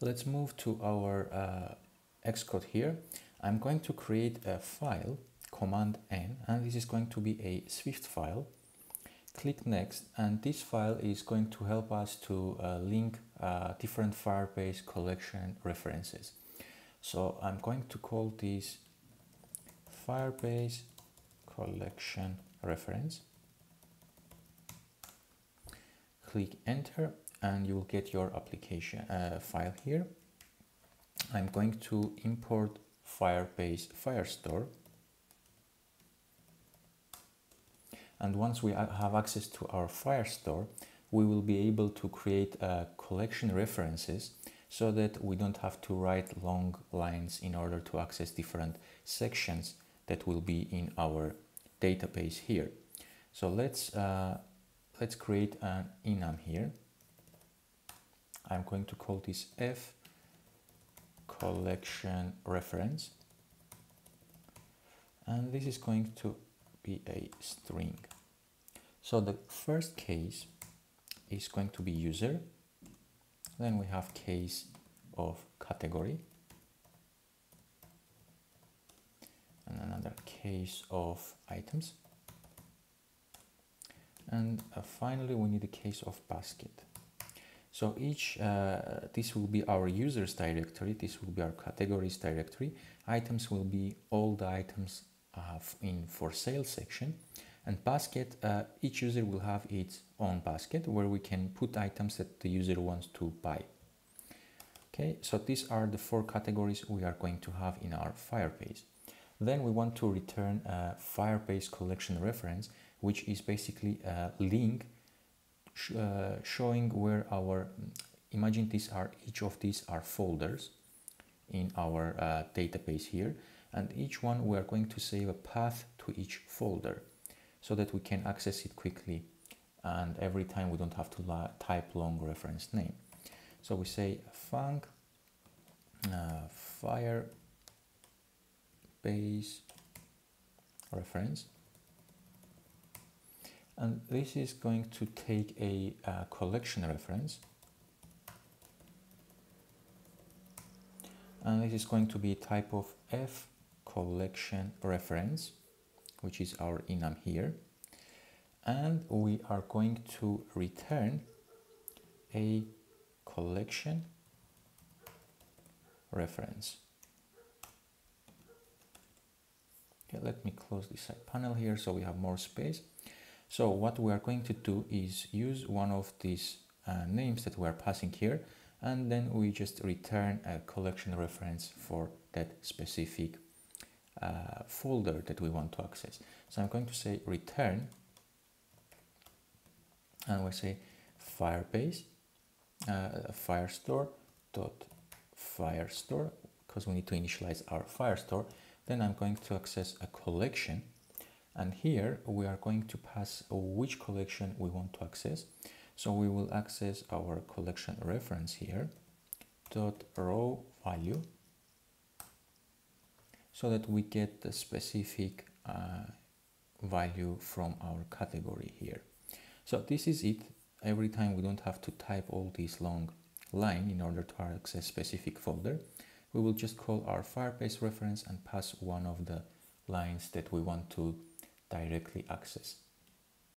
Let's move to our uh, Xcode here. I'm going to create a file, Command N, and this is going to be a Swift file. Click Next, and this file is going to help us to uh, link uh, different Firebase collection references. So I'm going to call this Firebase collection reference. Click Enter, and you will get your application uh, file here. I'm going to import Firebase Firestore. And once we have access to our Firestore, we will be able to create uh, collection references so that we don't have to write long lines in order to access different sections that will be in our database here. So let's uh, let's create an enum here. I'm going to call this f collection reference. And this is going to be a string. So the first case is going to be user. Then we have case of category. And another case of items. And uh, finally we need a case of basket so each, uh, this will be our users directory, this will be our categories directory. Items will be all the items uh, in for sale section. And basket, uh, each user will have its own basket where we can put items that the user wants to buy. Okay, so these are the four categories we are going to have in our Firebase. Then we want to return a Firebase collection reference, which is basically a link uh, showing where our imagine these are each of these are folders in our uh, database here. And each one we are going to save a path to each folder so that we can access it quickly. And every time we don't have to type long reference name. So we say func uh, fire base reference and this is going to take a, a collection reference. And this is going to be type of f collection reference which is our enum here. And we are going to return a collection reference. Okay let me close this side panel here so we have more space so what we are going to do is use one of these uh, names that we are passing here and then we just return a collection reference for that specific uh, folder that we want to access. So I'm going to say return and we say firebase uh, firestore dot firestore because we need to initialize our firestore then I'm going to access a collection and here we are going to pass which collection we want to access. So we will access our collection reference here dot raw value so that we get the specific uh, value from our category here. So this is it. Every time we don't have to type all this long line in order to access specific folder we will just call our firebase reference and pass one of the lines that we want to directly access.